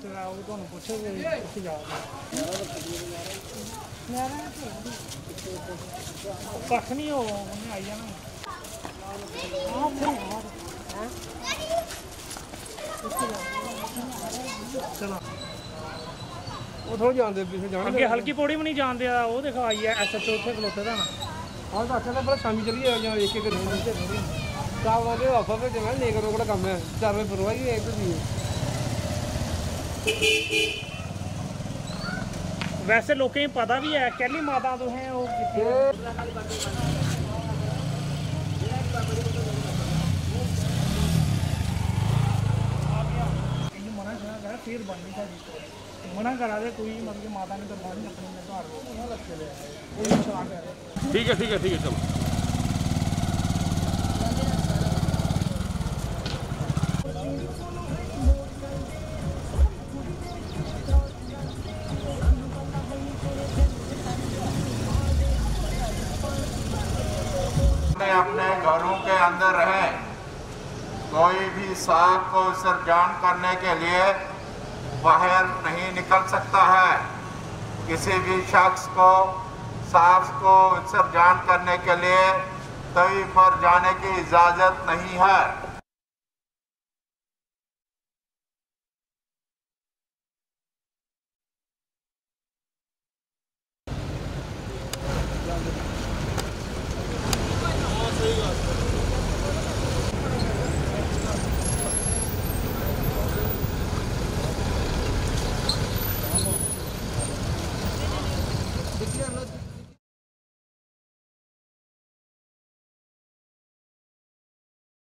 ਉਹ ਤੁਹਾਨੂੰ ਪੁੱਛੇ ਜੇ ਕਿੱਥੇ ਜਾ ਰਹੇ ਮੈਂ ਰਹਿਣਾ ਤੇ ਕੱਖ ਨਹੀਂ ਹੋ ਉਹਨੇ ਆਈ ਜਾਣਾ ਹਾਂ ਫਿਰ ਹਾਂ ਚਲਾ ਉਥੋਂ ਜਾਂਦੇ ਪਿੱਛੇ ਜਾਣ ਅੱਗੇ ਹਲਕੀ ਪੌੜੀ ਵੀ ਨਹੀਂ ਜਾਂਦੇ ਆ ਉਹ ਦੇਖੋ ਆਈ ਐ ਐਸਐਚਓ ਉੱਥੇ ਖਲੋਤੇ ਦਾ ਨਾ ਹਾਂ ਤਾਂ ਅੱਛਾ ਤਾਂ ਬੜਾ ਆ ਇੱਕ ਇੱਕ ਰੋਣ ਤੇ ਕੰਮ ਚਾਰ ਵੇ ਪਰਵਾਹੀ वैसे लोकें गी पता भी है कैली माता तुसें ओह् फिर बननी साढ़ी मना करा दे कोई मतलब माता ने तो दरबार अपने घर। ठीक है ठीक है ठीक है चलो। अपने अपने घरों के अंदर रहे। कोई भी सांप को विसर्जन करने के लिए बाहर नहीं निकल सकता है। किसी भी शख्स को, सांप को विसर्जन करने के लिए तवी पर जाने की इजाज़त नहीं है।